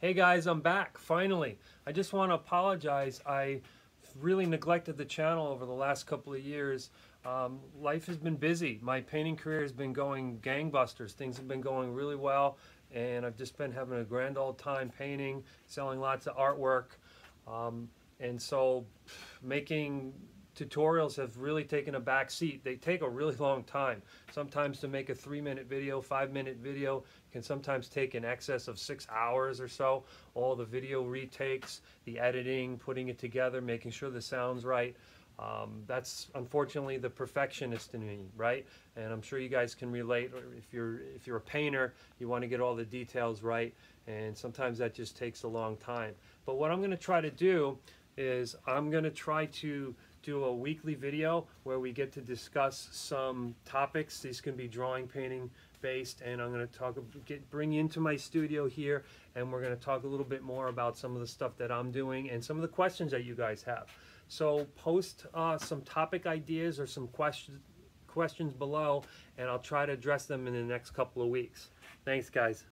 Hey guys, I'm back, finally. I just want to apologize. I really neglected the channel over the last couple of years. Um, life has been busy. My painting career has been going gangbusters. Things have been going really well, and I've just been having a grand old time painting, selling lots of artwork. Um, and so making tutorials have really taken a back seat. They take a really long time. Sometimes to make a three minute video, five minute video can sometimes take in excess of six hours or so. All the video retakes, the editing, putting it together, making sure the sound's right. Um, that's unfortunately the perfectionist in me, right? And I'm sure you guys can relate. If you're if you're a painter, you want to get all the details right, and sometimes that just takes a long time. But what I'm going to try to do is I'm going to try to do a weekly video where we get to discuss some topics. These can be drawing, painting based, and I'm going to talk, get, bring you into my studio here, and we're going to talk a little bit more about some of the stuff that I'm doing and some of the questions that you guys have. So post uh, some topic ideas or some questions questions below, and I'll try to address them in the next couple of weeks. Thanks, guys.